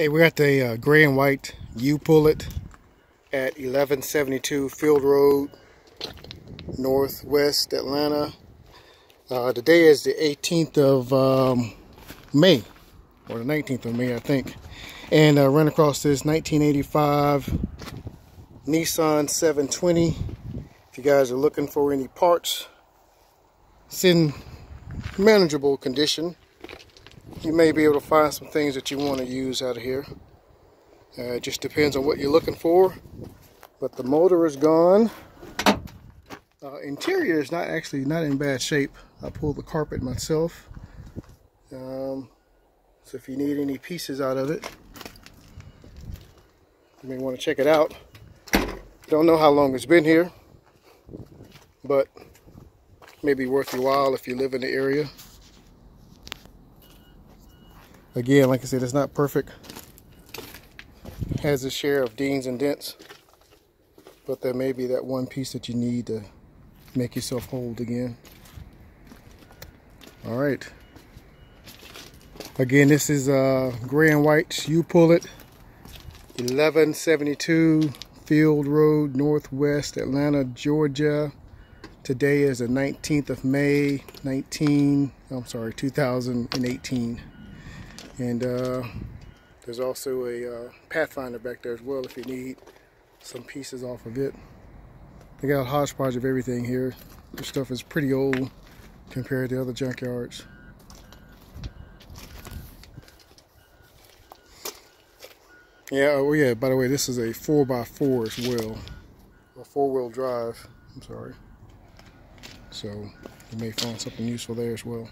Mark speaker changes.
Speaker 1: Hey, we're at the uh, gray and white U-Pull-It at 1172 Field Road, Northwest Atlanta. Uh, today is the 18th of um, May, or the 19th of May, I think. And I uh, ran across this 1985 Nissan 720. If you guys are looking for any parts, it's in manageable condition you may be able to find some things that you want to use out of here. Uh, it just depends on what you're looking for. But the motor is gone. Uh, interior is not actually not in bad shape. I pulled the carpet myself. Um, so if you need any pieces out of it, you may want to check it out. Don't know how long it's been here, but maybe worth your while if you live in the area. Again, like I said, it's not perfect. Has a share of dings and dents. But there may be that one piece that you need to make yourself hold again. All right. Again, this is uh, gray and white U-Pull-It 1172 Field Road, Northwest Atlanta, Georgia. Today is the 19th of May, 19, I'm sorry, 2018. And uh, there's also a uh, Pathfinder back there as well if you need some pieces off of it. They got a hodgepodge of everything here. This stuff is pretty old compared to other junkyards. Yeah, oh yeah, by the way, this is a 4x4 as well. A four-wheel drive, I'm sorry. So you may find something useful there as well.